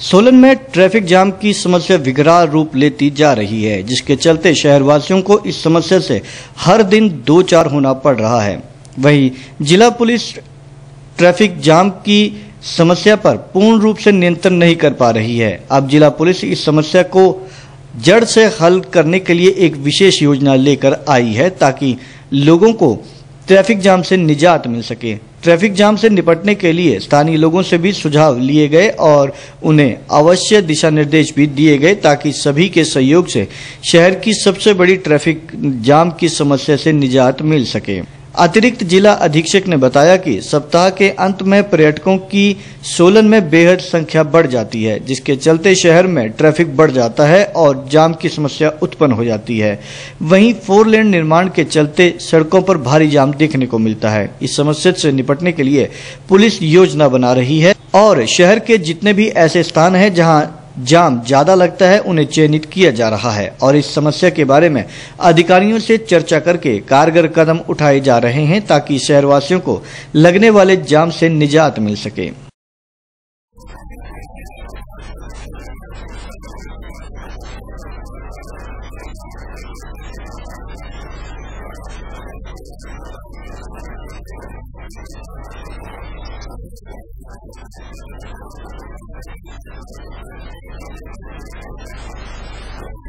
सोलन में traffic jam की समस्या विकराल रूप लेती जा रही है, जिसके चलते शहरवासियों को इस समस्या से हर दिन दो चार होना पड़ रहा है। वहीं जिला पुलिस ट्रैफ़िक जाम की समस्या पर पूर्ण रूप से नियंत्रण नहीं कर पा रही है। अब जिला पुलिस इस समस्या को जड़ से हल करने के लिए एक विशेष योजना लेकर आई है, ताकि लोगों को ट्रैफ़िक जाम से निजात मिल सके। ट्रैफ़िक जाम से निपटने के लिए स्थानीय लोगों से भी सुझाव लिए गए और उन्हें अवश्य दिशा निर्देश भी दिए गए ताकि सभी के सहयोग से शहर की सबसे बड़ी ट्रैफ़िक जाम की समस्या से निजात मिल सके। अतिरिक्त जिला अधीक्षक ने बताया कि सप्ताह के अंत में पर्यटकों की सोलन में बेहद संख्या बढ़ जाती है, जिसके चलते शहर में ट्रैफ़िक बढ़ जाता है और जाम की समस्या उत्पन्न हो जाती है। वहीं फोर लेन निर्माण के चलते सड़कों पर भारी जाम देखने को मिलता है। इस समस्या से निपटने के लिए पुलिस योजना बना रही है और शहर के जितने भी ऐसे स्थान हैं जहाँ जाम ज़्यादा लगता है, उन्हें चयनित किया जा रहा है। और इस समस्या के बारे में अधिकारियों से चर्चा करके कारगर कदम उठाए जा रहे हैं ताकि शहरवासियों को लगने वाले जाम से निजात मिल सके।